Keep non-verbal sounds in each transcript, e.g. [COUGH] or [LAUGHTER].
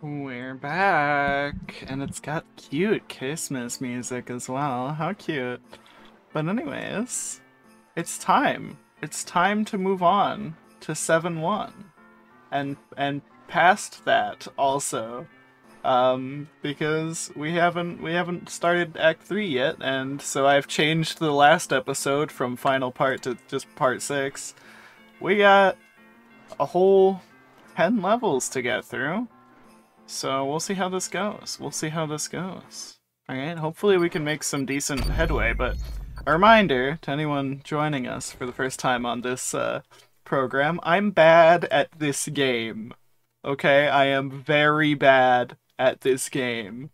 We're back, and it's got cute Christmas music as well. How cute. But anyways, it's time. It's time to move on to 7-1. And and past that also. Um, because we haven't we haven't started Act 3 yet, and so I've changed the last episode from final part to just part 6. We got a whole 10 levels to get through. So we'll see how this goes. We'll see how this goes. Alright, hopefully we can make some decent headway, but a reminder to anyone joining us for the first time on this uh, program, I'm bad at this game. Okay, I am very bad at this game.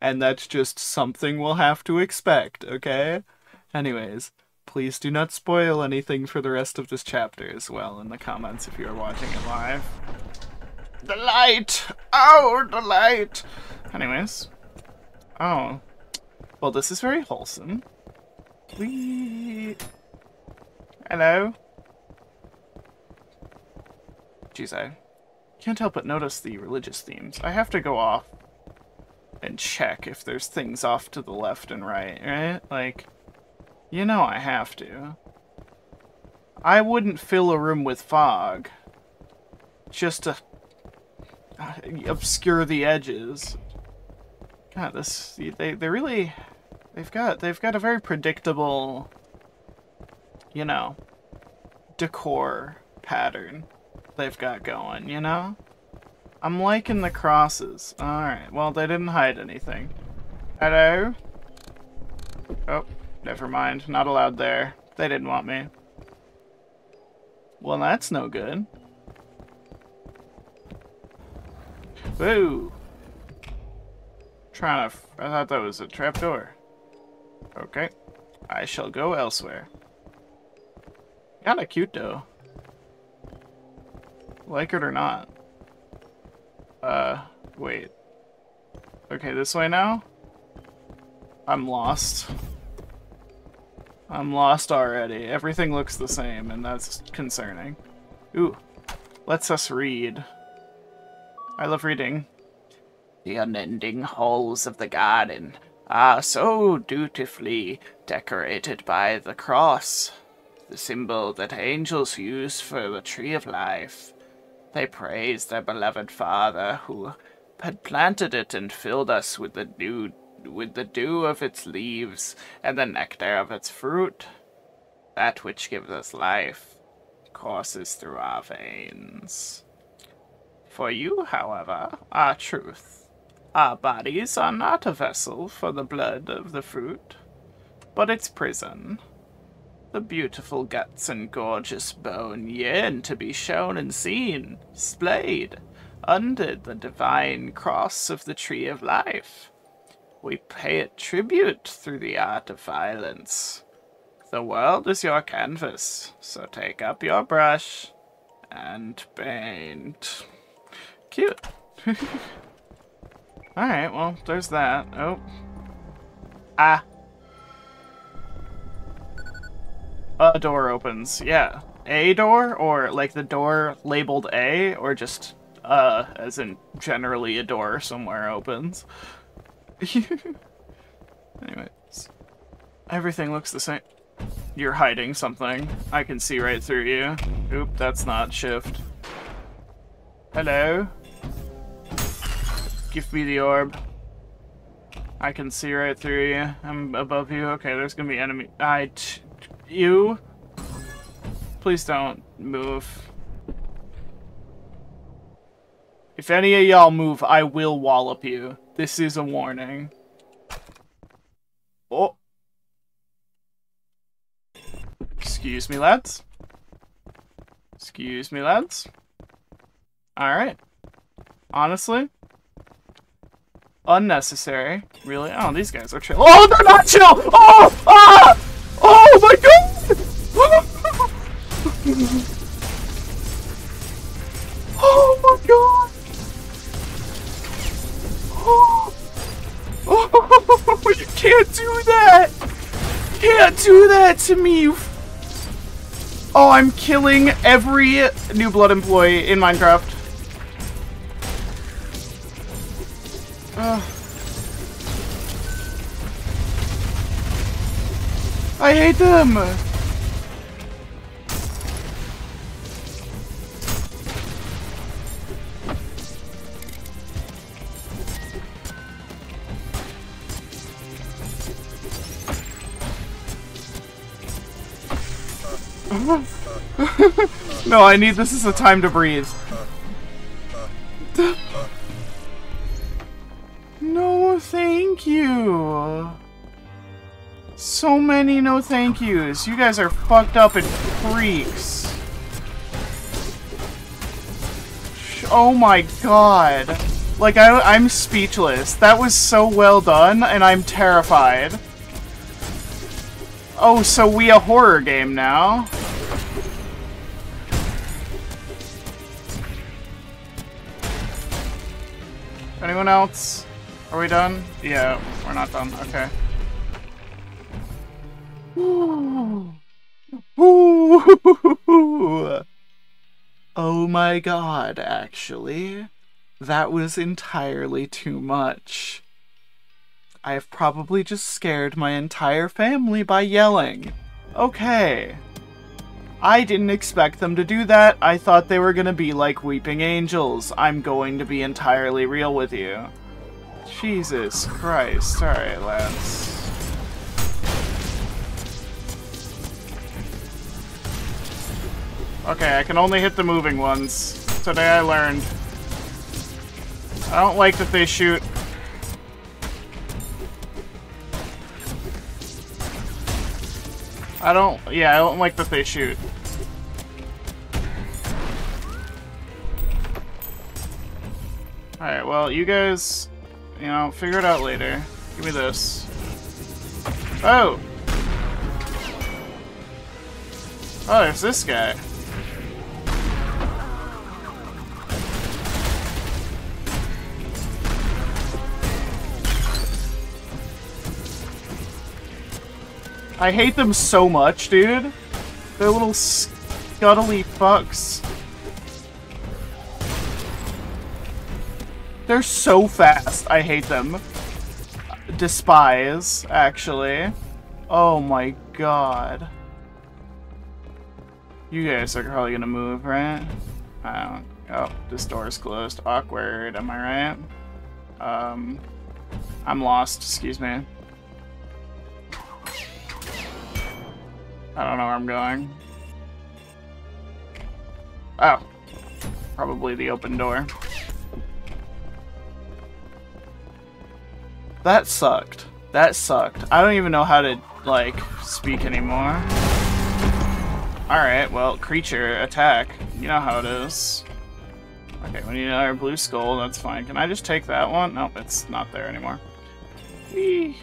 And that's just something we'll have to expect, okay? Anyways, please do not spoil anything for the rest of this chapter as well in the comments if you are watching it live. The light! Oh, the light! Anyways. Oh. Well, this is very wholesome. We. Hello? Jeez, I can't help but notice the religious themes. I have to go off and check if there's things off to the left and right, right? Like, you know I have to. I wouldn't fill a room with fog just to Uh, obscure the edges. God, this they they really they've got they've got a very predictable, you know, decor pattern they've got going. You know, I'm liking the crosses. All right, well they didn't hide anything. Hello. Oh, never mind. Not allowed there. They didn't want me. Well, that's no good. Boo! Trying to. I thought that was a trapdoor. Okay. I shall go elsewhere. Kinda cute though. Like it or not. Uh, wait. Okay, this way now? I'm lost. I'm lost already. Everything looks the same, and that's concerning. Ooh. Let's us read. I love reading. The unending halls of the garden are so dutifully decorated by the cross, the symbol that angels use for the tree of life. They praise their beloved Father who had planted it and filled us with the dew with the dew of its leaves and the nectar of its fruit. That which gives us life courses through our veins. For you, however, are truth. Our bodies are not a vessel for the blood of the fruit, but its prison. The beautiful guts and gorgeous bone yearn to be shown and seen, splayed, under the divine cross of the tree of life. We pay it tribute through the art of violence. The world is your canvas, so take up your brush and paint. Cute. [LAUGHS] Alright, well, there's that. Oh. Ah. A door opens. Yeah. A door? Or, like, the door labeled A? Or just, uh, as in generally a door somewhere opens? [LAUGHS] Anyways. Everything looks the same. You're hiding something. I can see right through you. Oop, that's not shift. Hello? Give me the orb. I can see right through you. I'm above you. Okay, there's gonna be enemy. I. you? Please don't move. If any of y'all move, I will wallop you. This is a warning. Oh. Excuse me, lads. Excuse me, lads. Alright. Honestly, unnecessary. Really? Oh, these guys are chill. Oh, they're not chill! Oh! Ah! [LAUGHS] Oh my god! Oh my god! Oh! Oh, you can't do that! You can't do that to me, Oh, I'm killing every New Blood employee in Minecraft. I hate them! [LAUGHS] no, I need this as a time to breathe. No thank yous. You guys are fucked up and freaks. Oh my god. Like, I, I'm speechless. That was so well done, and I'm terrified. Oh, so we a horror game now? Anyone else? Are we done? Yeah, we're not done. Okay. Oh my god, actually. That was entirely too much. I have probably just scared my entire family by yelling. Okay. I didn't expect them to do that. I thought they were gonna be like weeping angels. I'm going to be entirely real with you. Jesus Christ. Alright, lads. Okay, I can only hit the moving ones. Today I learned. I don't like that they shoot I don't, yeah, I don't like that they shoot. Alright, well, you guys, you know, figure it out later. Give me this. Oh! Oh, there's this guy. I hate them so much, dude. They're little scuttly fucks. They're so fast. I hate them. Despise, actually. Oh my god. You guys are probably gonna move, right? I don't... Oh, this door's closed. Awkward, am I right? Um... I'm lost, excuse me. I don't know where I'm going. Oh. Probably the open door. That sucked. That sucked. I don't even know how to, like, speak anymore. Alright, well, creature, attack. You know how it is. Okay, we need another blue skull, that's fine. Can I just take that one? Nope, it's not there anymore. Whee.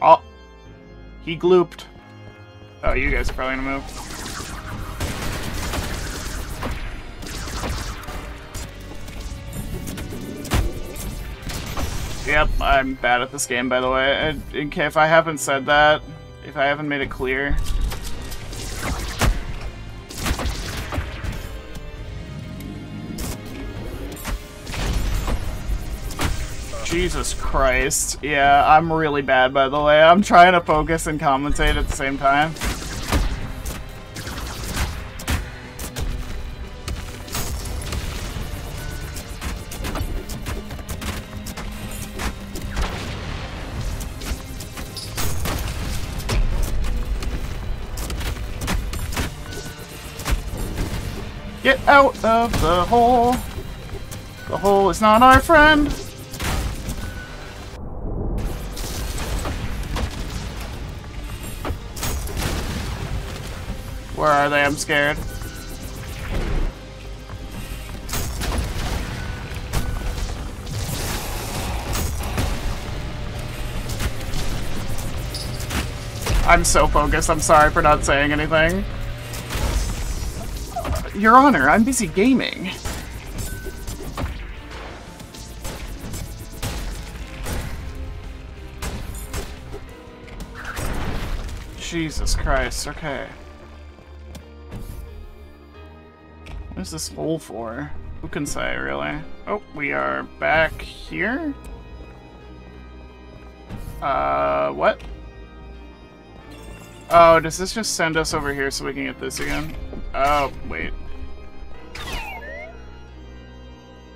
Oh. He glooped. Oh, you guys are probably gonna move. Yep, I'm bad at this game, by the way. Uh, if I haven't said that, if I haven't made it clear. Jesus Christ. Yeah, I'm really bad, by the way. I'm trying to focus and commentate at the same time. Out of the hole. The hole is not our friend. Where are they? I'm scared. I'm so focused, I'm sorry for not saying anything. Your Honor, I'm busy gaming. Jesus Christ, okay. What is this hole for? Who can say, really? Oh, we are back here? Uh, what? Oh, does this just send us over here so we can get this again? Oh, wait.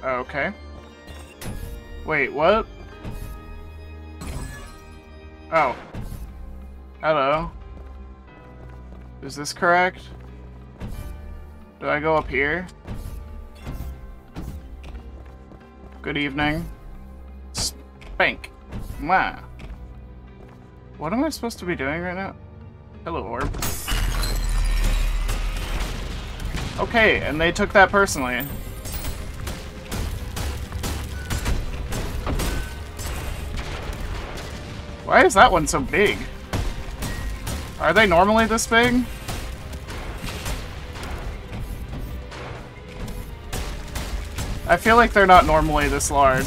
Okay. Wait, what? Oh. Hello. Is this correct? Do I go up here? Good evening. Spank. Wow. What am I supposed to be doing right now? Hello, Orb. Okay, and they took that personally. Why is that one so big? Are they normally this big? I feel like they're not normally this large.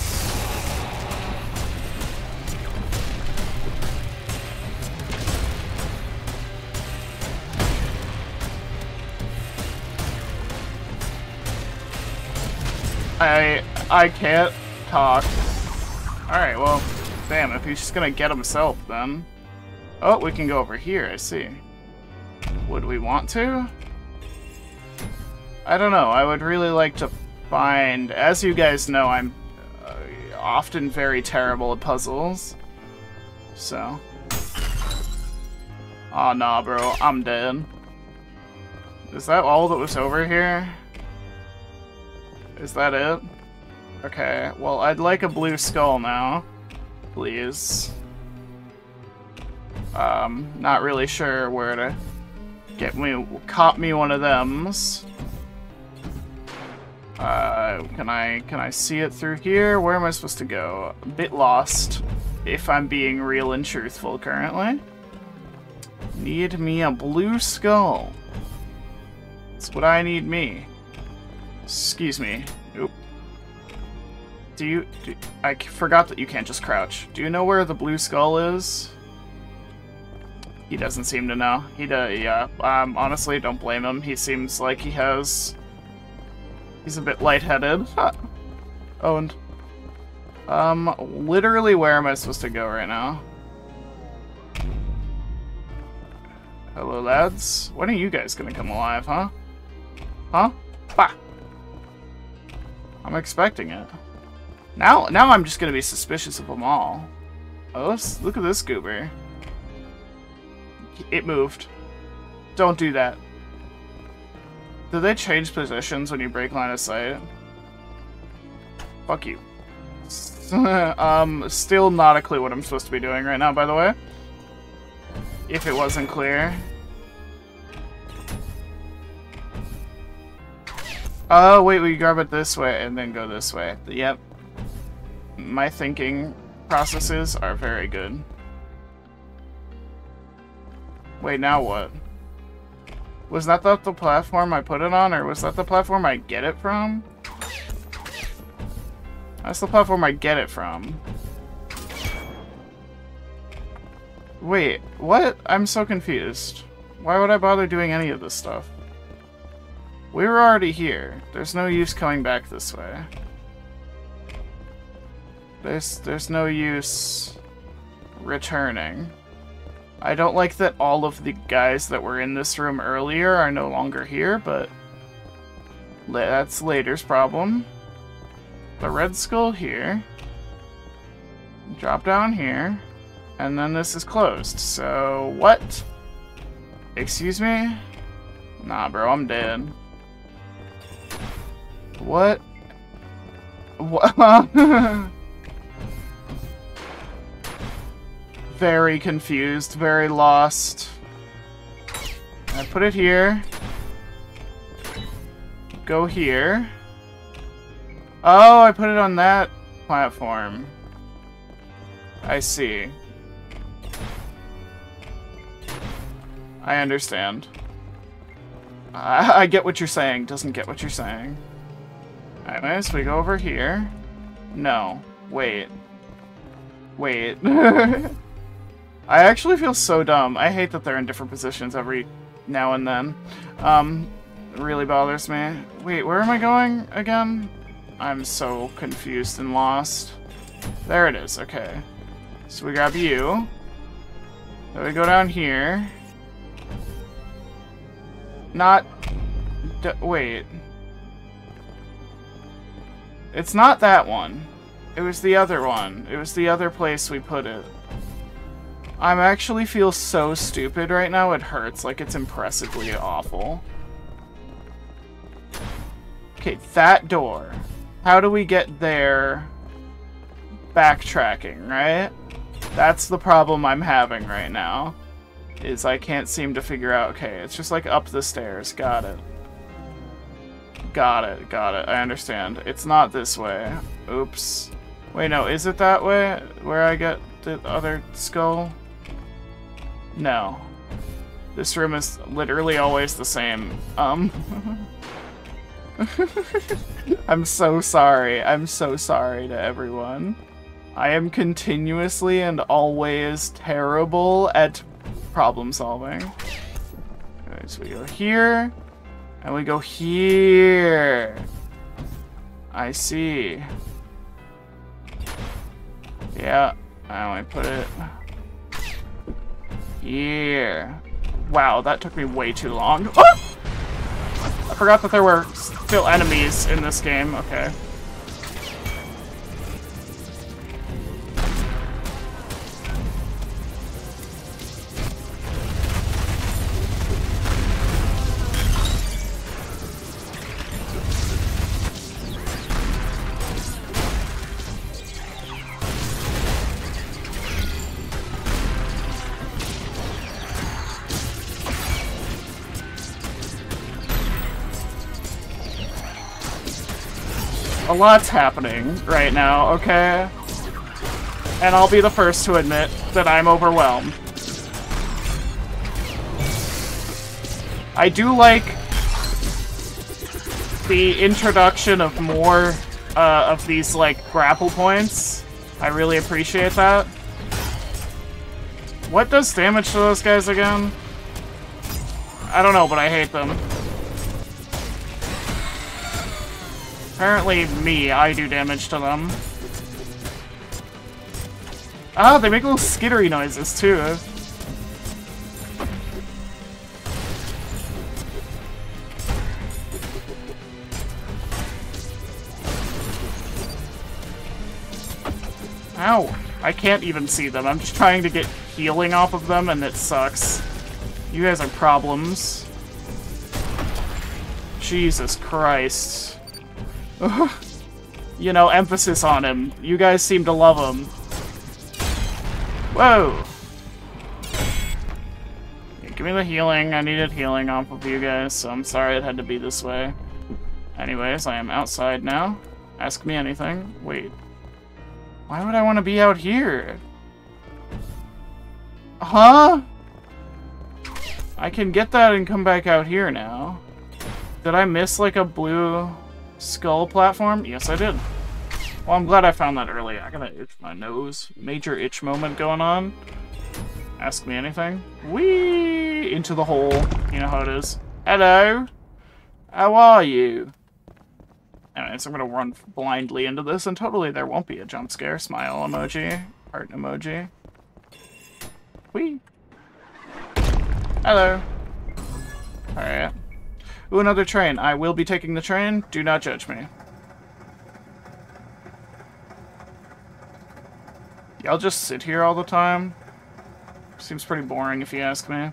I I can't talk. Alright, well, damn, if he's just gonna get himself, then... Oh, we can go over here, I see. Would we want to? I don't know, I would really like to find... As you guys know, I'm uh, often very terrible at puzzles. So... Aw, oh, nah, bro, I'm dead. Is that all that was over here? Is that it? Okay, well, I'd like a blue skull now. Please. Um, not really sure where to get me, cop me one of thems. Uh, can I, can I see it through here? Where am I supposed to go? A bit lost, if I'm being real and truthful currently. Need me a blue skull. That's what I need me. Excuse me. Oop. Do you... Do, I forgot that you can't just crouch. Do you know where the blue skull is? He doesn't seem to know. He does, yeah. Um, honestly, don't blame him. He seems like he has... He's a bit lightheaded. Owned. Um, literally where am I supposed to go right now? Hello, lads. When are you guys gonna come alive, huh? Huh? Bah! I'm expecting it. Now, now I'm just gonna be suspicious of them all. Oh, look at this goober. It moved. Don't do that. Do they change positions when you break line of sight? Fuck you. [LAUGHS] um, still not a clue what I'm supposed to be doing right now, by the way. If it wasn't clear. Oh, wait, we grab it this way and then go this way. Yep. My thinking processes are very good. Wait, now what? Was that the, the platform I put it on, or was that the platform I get it from? That's the platform I get it from. Wait, what? I'm so confused. Why would I bother doing any of this stuff? We were already here. There's no use coming back this way. There's, there's no use returning. I don't like that all of the guys that were in this room earlier are no longer here, but that's later's problem. The red skull here. Drop down here. And then this is closed. So, what? Excuse me? Nah, bro, I'm dead. What? [LAUGHS] What? Very confused, very lost. I put it here. Go here. Oh, I put it on that platform. I see. I understand. I, [LAUGHS] I get what you're saying, doesn't get what you're saying. Anyways, we go over here. No. Wait. Wait. [LAUGHS] I actually feel so dumb. I hate that they're in different positions every now and then. Um, really bothers me. Wait, where am I going again? I'm so confused and lost. There it is, okay. So we grab you. Then we go down here. Not... wait. It's not that one. It was the other one. It was the other place we put it. I'm actually feel so stupid right now, it hurts. Like, it's impressively awful. Okay, that door. How do we get there? Backtracking, right? That's the problem I'm having right now. Is I can't seem to figure out... Okay, it's just like up the stairs. Got it. Got it, got it. I understand. It's not this way. Oops. Wait, no, is it that way? Where I get the other skull? No. This room is literally always the same. Um... [LAUGHS] I'm so sorry. I'm so sorry to everyone. I am continuously and always terrible at problem solving. So we go here, and we go here. I see. Yeah, I only put it here. Wow, that took me way too long. Ah! I forgot that there were still enemies in this game. Okay. A lot's happening right now, okay? And I'll be the first to admit that I'm overwhelmed. I do like the introduction of more uh, of these, like, grapple points. I really appreciate that. What does damage to those guys again? I don't know, but I hate them. Apparently me, I do damage to them. Ah, they make little skittery noises too. Ow! I can't even see them. I'm just trying to get healing off of them and it sucks. You guys are problems. Jesus Christ [LAUGHS] you know, emphasis on him. You guys seem to love him. Whoa! give me the healing. I needed healing off of you guys, so I'm sorry it had to be this way. Anyways, I am outside now. Ask me anything. Wait. Why would I want to be out here? Huh? I can get that and come back out here now. Did I miss, like, a blue skull platform? Yes, I did. Well, I'm glad I found that early. I gotta itch my nose. Major itch moment going on. Ask me anything. Whee! Into the hole. You know how it is. Hello! How are you? Anyways, I'm gonna run blindly into this, and totally there won't be a jump scare. Smile emoji. Heart emoji. Whee! Hello! Alright. Ooh, another train. I will be taking the train. Do not judge me. Y'all just sit here all the time? Seems pretty boring if you ask me.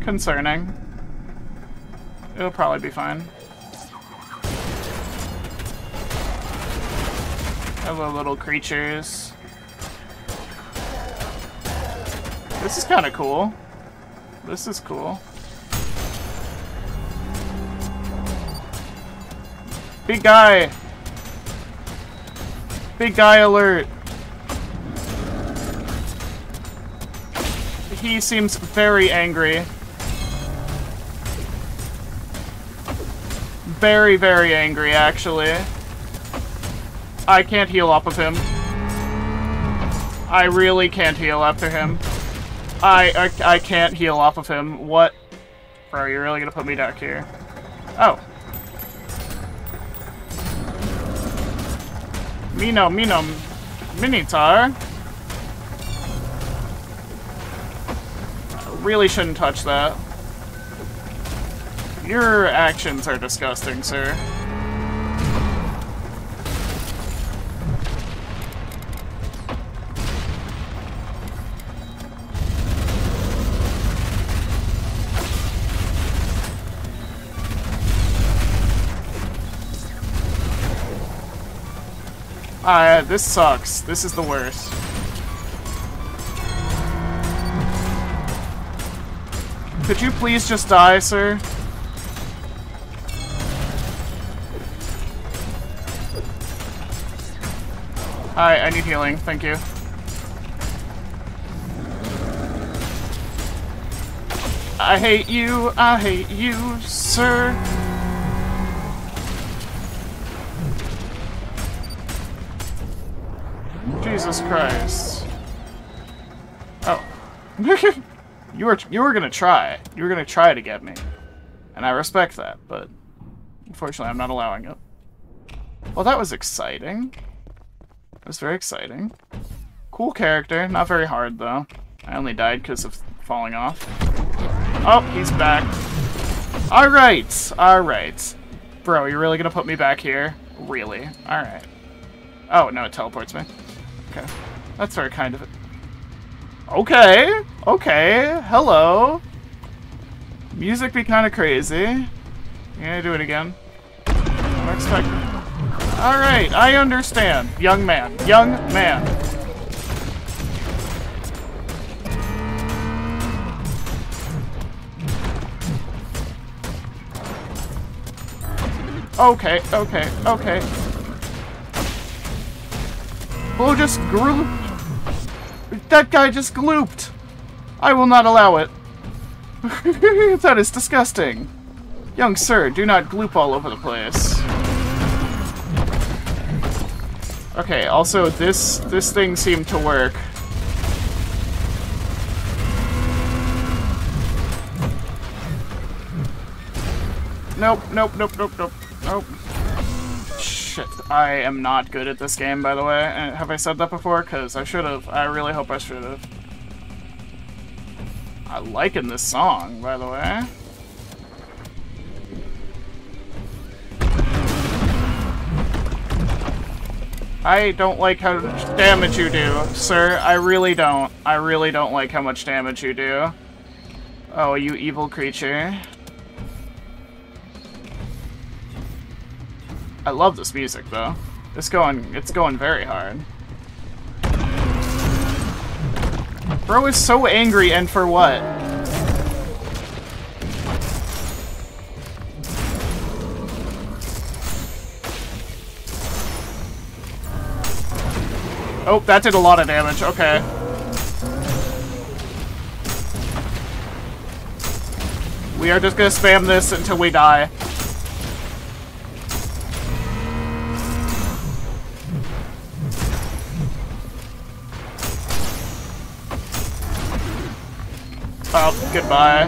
Concerning. It'll probably be fine. Hello, little creatures. This is kind of cool. This is cool. Big guy! Big guy alert! He seems very angry. Very, very angry, actually. I can't heal up of him. I really can't heal to him. I, I, I can't heal off of him. What? Bro, you're really gonna put me back here? Oh. Mino, Mino, Minitar. Really shouldn't touch that. Your actions are disgusting, sir. Uh, this sucks. This is the worst. Could you please just die, sir? Hi, I need healing. Thank you. I hate you, I hate you, sir. Jesus Christ. Oh. [LAUGHS] you were you were gonna try. You were gonna try to get me. And I respect that, but unfortunately I'm not allowing it. Well, that was exciting. It was very exciting. Cool character, not very hard though. I only died because of falling off. Oh, he's back. Alright, alright. Bro, you're really gonna put me back here? Really? Alright. Oh, no, it teleports me. Okay. That's very kind of it. Okay. Okay. Hello. Music be kind of crazy. Yeah, do it again? I'm expecting. Alright, I understand. Young man. Young man. Okay, okay, okay. Who just glooped? That guy just glooped! I will not allow it. [LAUGHS] that is disgusting. Young sir, do not gloop all over the place. Okay, also this this thing seemed to work. Nope, nope, nope, nope, nope, nope. Shit, I am not good at this game, by the way. Uh, have I said that before? Because I should have. I really hope I should have. I liking this song, by the way. I don't like how much damage you do, sir. I really don't. I really don't like how much damage you do. Oh, you evil creature. I love this music, though. It's going, it's going very hard. Bro is so angry, and for what? Oh, that did a lot of damage. Okay. We are just gonna spam this until we die. Goodbye.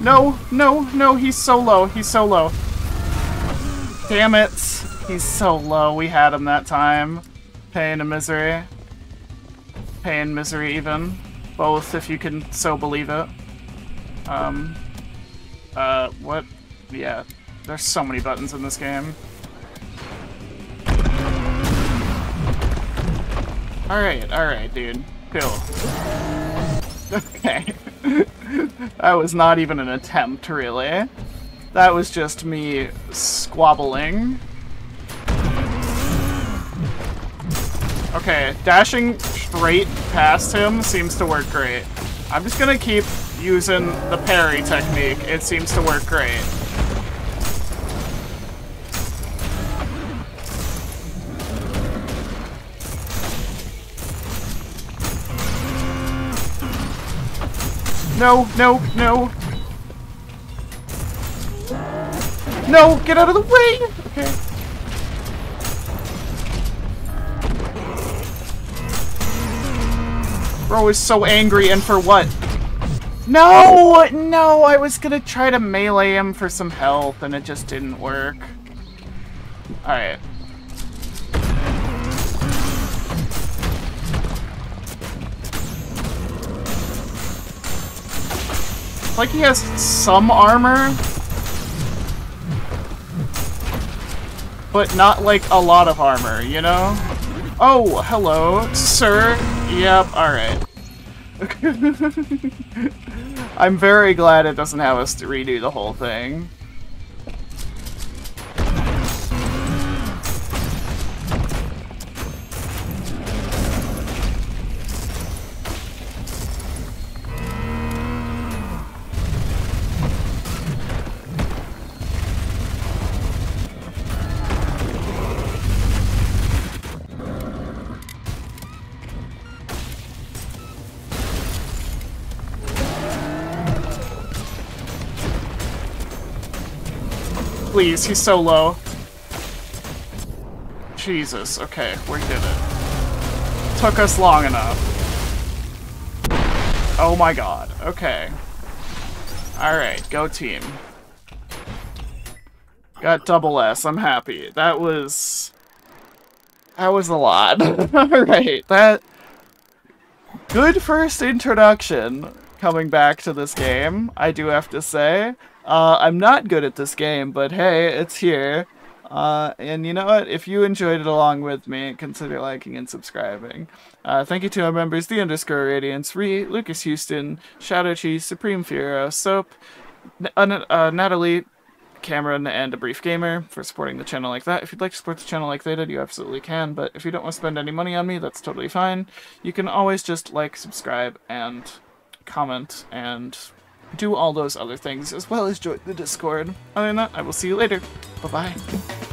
No, no, no, he's so low. He's so low. Damn it. He's so low. We had him that time. Pain and misery. Pain, misery even. Both, if you can so believe it. Um, uh, what? Yeah, there's so many buttons in this game. Alright, alright, dude. Cool. [LAUGHS] Okay. [LAUGHS] that was not even an attempt, really. That was just me squabbling. Okay, dashing straight past him seems to work great. I'm just gonna keep using the parry technique. It seems to work great. No, no, no. No, get out of the way! Okay. Bro is so angry, and for what? No! No, I was gonna try to melee him for some health, and it just didn't work. Alright. Like he has some armor. But not like a lot of armor, you know? Oh, hello, sir. Yep, alright. [LAUGHS] I'm very glad it doesn't have us to redo the whole thing. Please, he's so low. Jesus, okay, we did it. Took us long enough. Oh my god, okay. Alright, go team. Got double S, I'm happy. That was... That was a lot. [LAUGHS] Alright, that... Good first introduction coming back to this game, I do have to say. Uh, I'm not good at this game, but hey, it's here. Uh, and you know what? If you enjoyed it along with me, consider liking and subscribing. Uh, thank you to our members, The Underscore Radiance, Ree, Lucas Houston, Shadow Cheese, Supreme Furo, Soap, N uh, Natalie, Cameron, and A Brief Gamer for supporting the channel like that. If you'd like to support the channel like they did, you absolutely can, but if you don't want to spend any money on me, that's totally fine. You can always just like, subscribe, and comment, and do all those other things, as well as join the Discord. Other than that, I will see you later. Bye-bye.